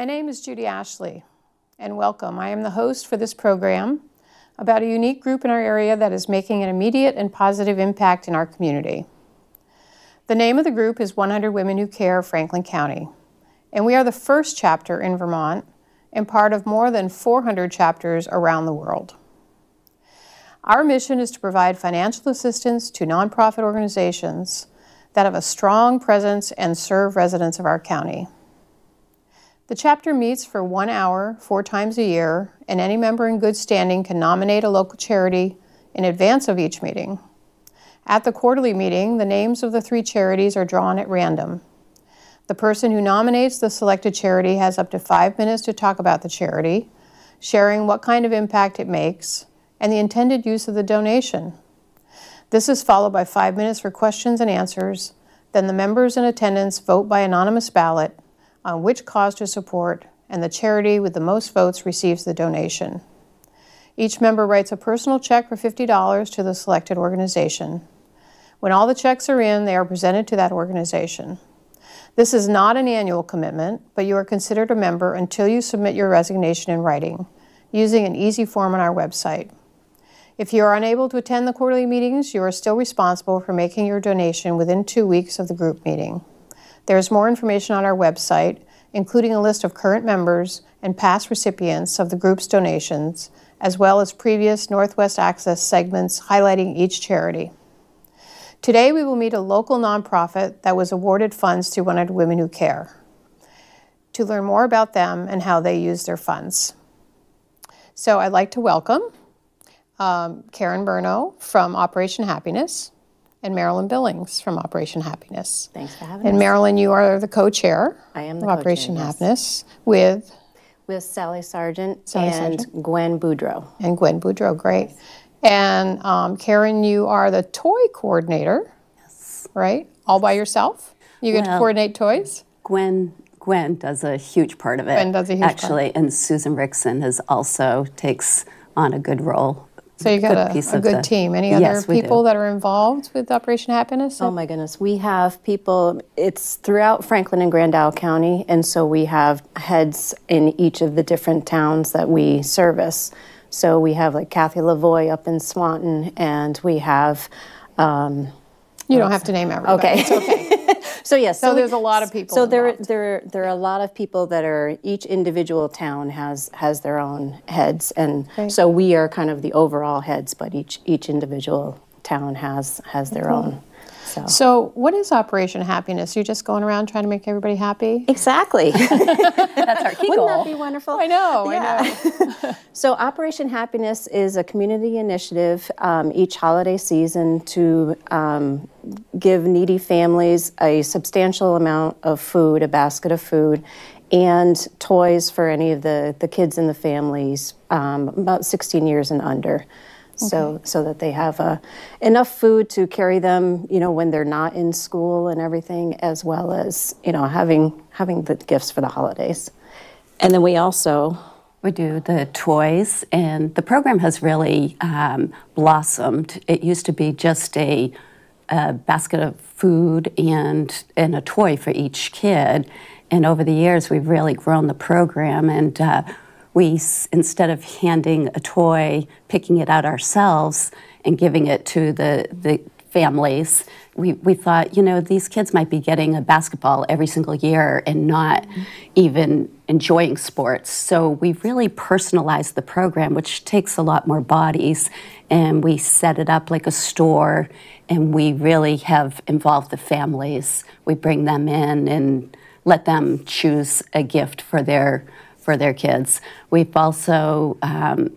My name is Judy Ashley, and welcome. I am the host for this program about a unique group in our area that is making an immediate and positive impact in our community. The name of the group is 100 Women Who Care Franklin County, and we are the first chapter in Vermont and part of more than 400 chapters around the world. Our mission is to provide financial assistance to nonprofit organizations that have a strong presence and serve residents of our county. The chapter meets for one hour, four times a year, and any member in good standing can nominate a local charity in advance of each meeting. At the quarterly meeting, the names of the three charities are drawn at random. The person who nominates the selected charity has up to five minutes to talk about the charity, sharing what kind of impact it makes, and the intended use of the donation. This is followed by five minutes for questions and answers. Then the members in attendance vote by anonymous ballot on which cause to support, and the charity with the most votes receives the donation. Each member writes a personal check for $50 to the selected organization. When all the checks are in, they are presented to that organization. This is not an annual commitment, but you are considered a member until you submit your resignation in writing using an easy form on our website. If you are unable to attend the quarterly meetings, you are still responsible for making your donation within two weeks of the group meeting. There is more information on our website, including a list of current members and past recipients of the group's donations, as well as previous Northwest Access segments highlighting each charity. Today, we will meet a local nonprofit that was awarded funds to 100 Women Who Care to learn more about them and how they use their funds. So I'd like to welcome um, Karen Burno from Operation Happiness and Marilyn Billings from Operation Happiness. Thanks for having and us. Marilyn, you are the co-chair I am the of Operation yes. Happiness with With Sally Sargent Sally and Sargent. Gwen Boudreau. and Gwen Boudreau. Great. And um, Karen, you are the toy coordinator. Yes. Right? All by yourself? You get to coordinate toys? Gwen Gwen does a huge part of it. Gwen does a huge part. actually, and Susan Rickson is also takes on a good role. So you got good a, piece a good the- team. Any other Yes, we do. people that are involved with Operation Happiness? Oh my goodness, we have people, it's throughout Franklin and Grand Isle County, and so we have heads in each of the different towns that we service. So we have like Kathy Lavoy up in Swanton, and we have, um, you don't have to name everybody. okay. It's okay. So yes, So we- there's a lot of people So there, involved. there, there are a lot of people that are. Each individual town has has their own heads, and Great. so we are kind of the overall heads, but each each individual town has has their own. So, So, what is Operation Happiness? You're just going around trying to make everybody happy? exactly. That's our key Wouldn't goal. that be wonderful? I know, I know. So, Operation Happiness is a community initiative um, each holiday season to um, give needy families a substantial amount of food, a basket of food, and toys for any of the, the kids in the families um, about 16 years and under. So, so that they have uh, enough food to carry them, you know, when they're not in school and everything, as well as you know having having the gifts for the holidays. And then we also We do the toys, and the program has really um, blossomed. It used to be just a, a basket of food and and a toy for each kid, and over the years we've really grown the program. And uh, we, instead of handing a toy, picking it out ourselves and giving it to the the families, we, we thought, you know, these kids might be getting a basketball every single year and not even enjoying sports. So we really personalized the program, which takes a lot more bodies, and we set it up like a store, and we really have involved the families. We bring them in and let them choose a gift for their for their kids. We've also um,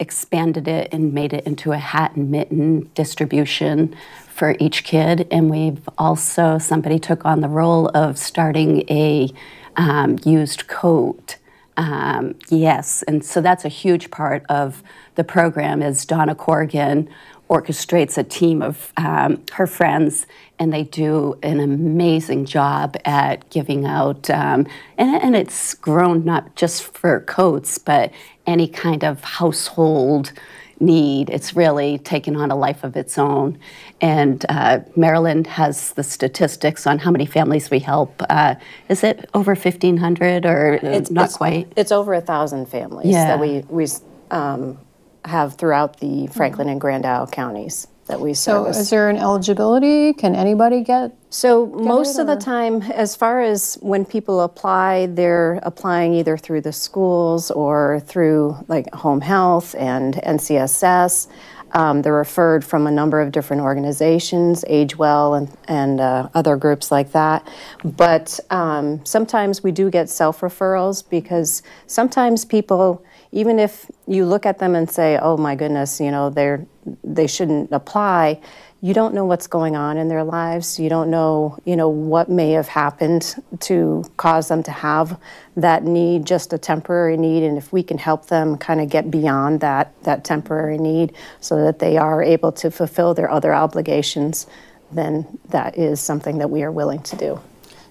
expanded it and made it into a hat and mitten distribution for each kid. And we've also, somebody took on the role of starting a um, used coat. Um, yes, and so that's a huge part of the program is Donna Corrigan orchestrates a team of um, her friends and they do an amazing job at giving out um, and, and it's grown not just for coats but any kind of household need. It's really taken on a life of its own. And uh, Marilyn has the statistics on how many families we help. Uh, is it over 1,500 or it's, not it's, quite? It's over a thousand families yeah. that we, we um, have throughout the mm-hmm. Franklin and Grand Isle counties that we service. So, is there an eligibility? Can anybody get? So, get most of the time, as far as when people apply, they're applying either through the schools or through like home health and NCSS. Um, they're referred from a number of different organizations, AgeWell and, and uh, other groups like that. But um, sometimes we do get self referrals because sometimes people even if you look at them and say, "Oh my goodness, you know, they're they shouldn't apply," you don't know what's going on in their lives. You don't know, you know, what may have happened to cause them to have that need, just a temporary need, and if we can help them kind of get beyond that that temporary need so that they are able to fulfill their other obligations, then that is something that we are willing to do.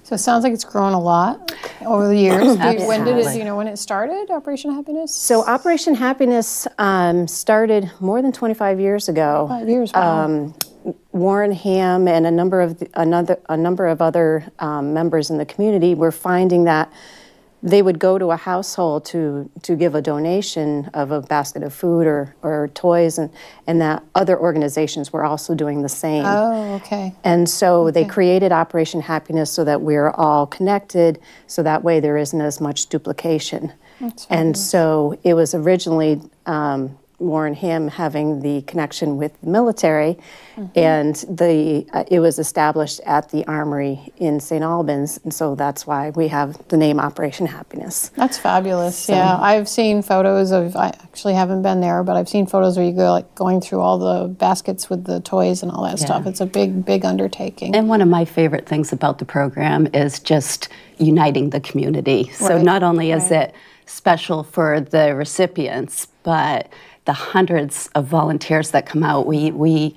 So it sounds like it's grown a lot over the years. when did it, you know, when it started, Operation Happiness? So Operation Happiness um, started more than 25 years ago. Five years, wow. Um, Warren Ham and a number of the, another a number of other um, members in the community were finding that they would go to a household to to give a donation of a basket of food or, or toys and, and that other organizations were also doing the same. Oh, okay. And so okay. they created Operation Happiness so that we're all connected so that way there isn't as much duplication. That's and so it was originally um, Warren Ham having the connection with the military, mm-hmm. and the uh, it was established at the Armory in St. Albans, and so that's why we have the name Operation Happiness. That's fabulous. So, yeah, I've seen photos of. I actually haven't been there, but I've seen photos where you go like going through all the baskets with the toys and all that yeah. stuff. It's a big, big undertaking. And one of my favorite things about the program is just uniting the community. So not only is right. it special for the recipients, but the hundreds of volunteers that come out. We we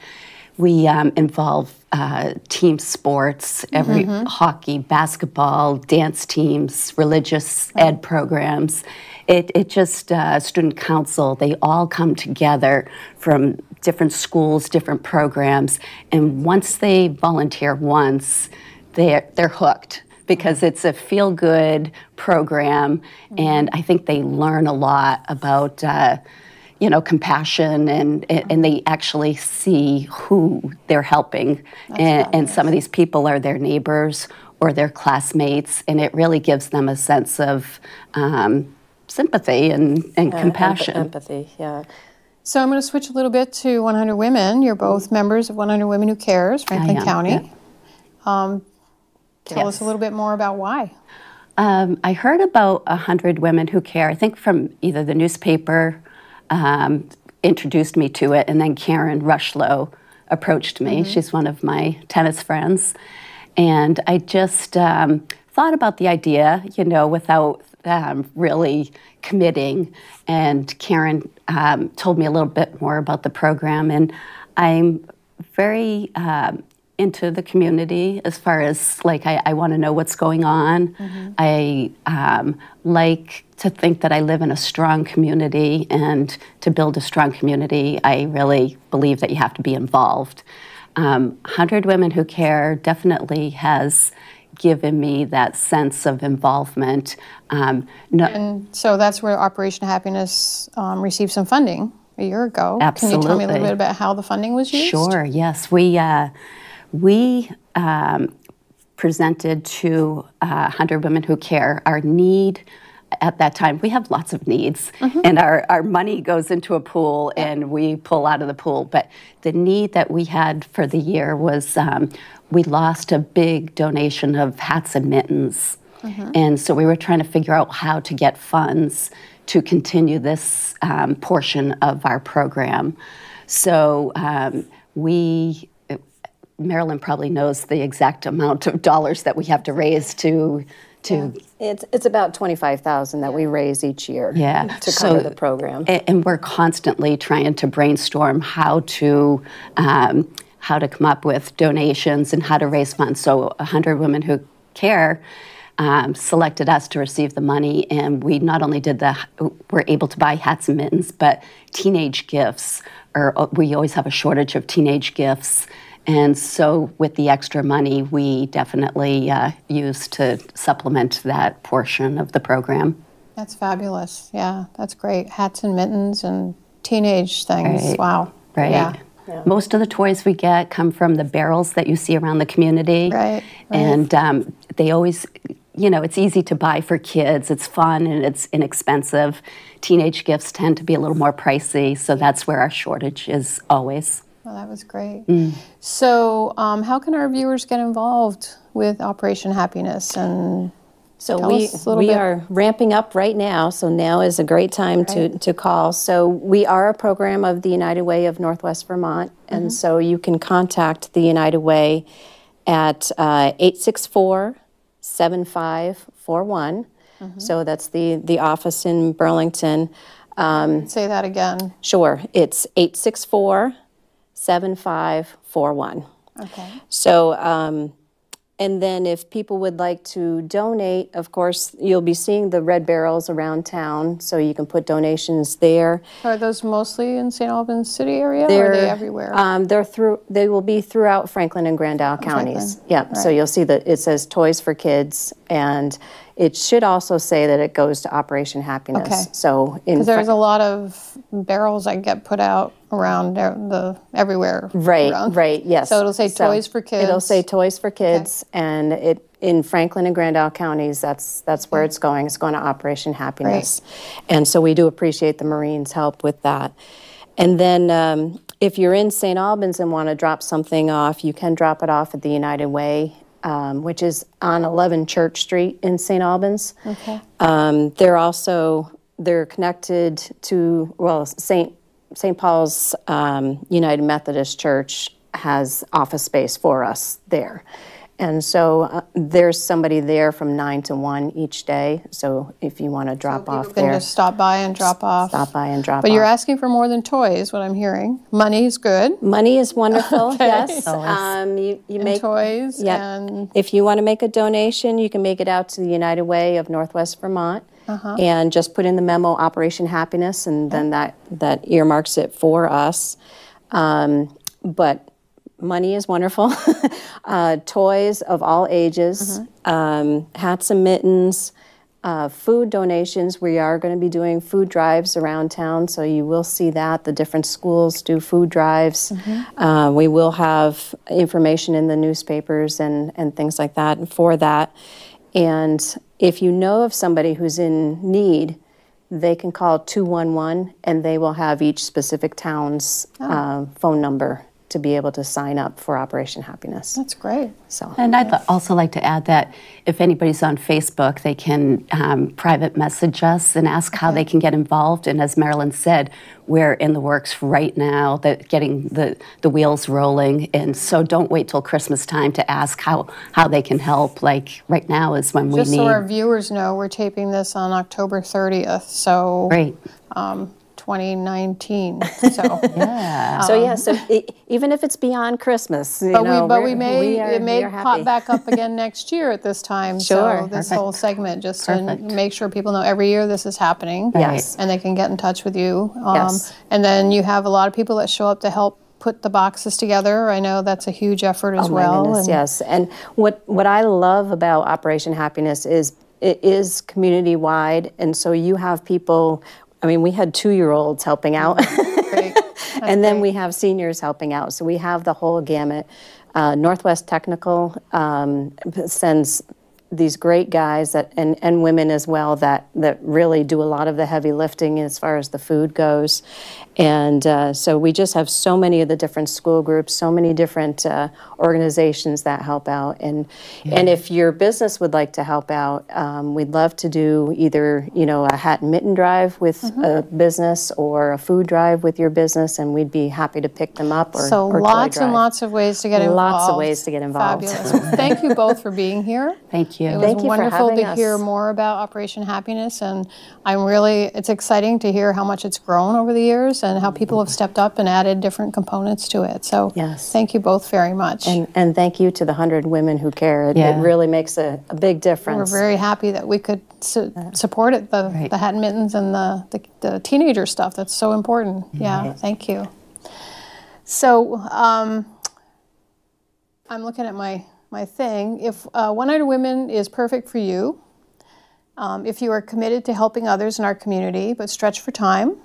we um, involve uh, team sports, every mm-hmm. hockey, basketball, dance teams, religious ed programs. It, it just uh, student council. They all come together from different schools, different programs, and once they volunteer once, they're they're hooked because it's a feel good program, mm-hmm. and I think they learn a lot about. Uh, you know, compassion and, and they actually see who they're helping. And, and, some of these people are their neighbors or their classmates, and it really gives them a sense of um, sympathy and, and uh, compassion. Empathy, yeah. So I'm going to switch a little bit to 100 Women. You're both members of 100 Women Who Cares, Franklin County. Yeah. Um, tell yes. us a little bit more about why. Um, I heard about 100 Women Who Care, I think from either the newspaper um, introduced me to it, and then Karen Rushlow approached me. Mm-hmm. She's one of my tennis friends. And I just um, thought about the idea, you know, without um, really committing. And Karen um, told me a little bit more about the program. And I'm very um, into the community as far as like I, I want to know what's going on. Mm-hmm. I um, like to think that I live in a strong community, and to build a strong community, I really believe that you have to be involved. Um, 100 Women Who Care definitely has given me that sense of involvement. Um, no, and so that's where Operation Happiness um, received some funding a year ago. Absolutely. Can you tell me a little bit about how the funding was used? Sure, yes. We, uh, we um, presented to uh, 100 Women Who Care our need at that time. We have lots of needs. Mm-hmm. and our, our money goes into a pool and we pull out of the pool. But the need that we had for the year was um, we lost a big donation of hats and mittens. Mm-hmm. and so we were trying to figure out how to get funds to continue this um, portion of our program. So um, we Marilyn probably knows the exact amount of dollars that we have to raise to to yeah. it's it's about 25,000 that we raise each year yeah. to cover the program and we're constantly trying to brainstorm how to um, how to come up with donations and how to raise funds so 100 women who care um, selected us to receive the money, and we not only did the we were able to buy hats and mittens, but teenage gifts. Or we always have a shortage of teenage gifts. And so, with the extra money, we definitely uh, use to supplement that portion of the program. That's fabulous. Yeah, that's great. Hats and mittens and teenage things. Right. Wow. Right. Yeah. Yeah. Most of the toys we get come from the barrels that you see around the community. Right. right. And um, they always, you know, it's easy to buy for kids. It's fun and it's inexpensive. Teenage gifts tend to be a little more pricey, so that's where our shortage is always. Well, that was great. Mm. So, um, how can our viewers get involved with Operation Happiness and so we, we bit. are ramping up right now, so now is a great time right. to, to call. So we are a program of the United Way of Northwest Vermont, mm-hmm. and so you can contact the United Way at uh, 864 7541. Mm-hmm. So that's the, the office in Burlington. Um, Say that again. Sure. It's 864 7541. Okay. So um, and then if people would like to donate, of course, you'll be seeing the red barrels around town, so you can put donations there. Are those mostly in St. Albans City area they're, or are they everywhere? Um, they're through they will be throughout Franklin and Grand Isle counties. Franklin. Yeah. Right. So you'll see that it says Toys for Kids and it should also say that it goes to Operation Happiness. Okay. So in because there's a lot of barrels that get put out around the everywhere. Right. Around. Right. Yes. So it'll say so Toys for Kids. It'll say Toys for Kids, okay. and it in Franklin and Grand Isle counties. That's that's where it's going. It's going to Operation Happiness, right. and so we do appreciate the Marines' help with that. And then. Um, if you're in St. Albans and want to drop something off, you can drop it off at the United Way um, which is on 11 Church Street in St. Albans. Okay. Um, they're also they're connected to well St. St. Paul's um, United Methodist Church has office space for us there. And so uh, there's somebody there from nine to one each day. So if you want to drop so off can there, just stop by and drop off. Stop by and drop. But off. you're asking for more than toys. What I'm hearing, money is good. Money is wonderful. okay. Yes. Um, you you and make toys. Yeah. And if you want to make a donation, you can make it out to the United Way of Northwest Vermont. Uh-huh. And just put in the memo Operation Happiness, and then that, that earmarks it for us. Um, but money is wonderful. uh, toys of all ages, mm-hmm. um, hats and mittens, uh, food donations. We are going to be doing food drives around town, so you will see that. The different schools do food drives. Mm-hmm. Uh, we will have information in the newspapers and, and things like that for that. And if you know of somebody who's in need, they can call 211 and they will have each specific town's oh. uh, phone number to be able to sign up for Operation Happiness. That's great. So, and I'd also like to add that if anybody's on Facebook, they can um, private message us and ask okay. how they can get involved. And as Marilyn said, we're in the works right now, that getting the the wheels rolling. And so, don't wait till Christmas time to ask how how they can help. Like right now is when Just we need. Just so our viewers know, we're taping this on October 30th. So, great. Um, 2019. So yeah. Um, so yeah. So it, even if it's beyond Christmas, but know, we but we may we are, it may pop back up again next year at this time. Sure. So this Perfect. whole segment just Perfect. to make sure people know every year this is happening. Yes. And they can get in touch with you. Um, yes. And then you have a lot of people that show up to help put the boxes together. I know that's a huge effort as oh, well. Goodness, and yes. And what what I love about Operation Happiness is it is community wide, and so you have people I mean, we had two year olds helping out. and then we have seniors helping out. So we have the whole gamut. Uh, Northwest Technical um, sends these great guys that and, and women as well that that really do a lot of the heavy lifting as far as the food goes and uh, so we just have so many of the different school groups so many different uh, organizations that help out. And yeah. and if your business would like to help out um, we'd love to do either you know a hat and mitten drive with mm-hmm. a business or a food drive with your business and we'd be happy to pick them up or so or lots and lots of ways to get involved lots of ways to get involved. Fabulous. Well, thank you both for being here. Thank you. It was Thank you wonderful to us. hear more about Operation Happiness, and I'm really it's exciting to hear how much it's grown over the years, and how people have stepped up and added different components to it. So Yes. thank you both very much. And, and thank you to the 100 women who care. It, Yeah. it really makes a, a big difference. We're very happy that we could su- support it, the, Right. the hat and mittens and the, the, the teenager stuff. That's so important. Yeah, thank you. So um, I'm looking at my, my thing. If uh, 100 Women is perfect for you, um, if you are committed to helping others in our community but stretch for time,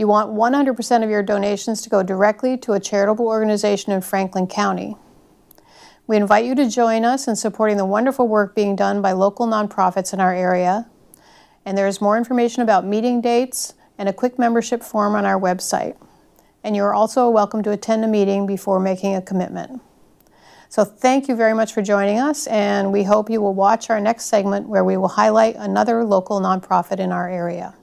you want 100% of your donations to go directly to a charitable organization in Franklin County. We invite you to join us in supporting the wonderful work being done by local nonprofits in our area. And there is more information about meeting dates and a quick membership form on our website. And you are also welcome to attend a meeting before making a commitment. So thank you very much for joining us, and we hope you will watch our next segment where we will highlight another local nonprofit in our area.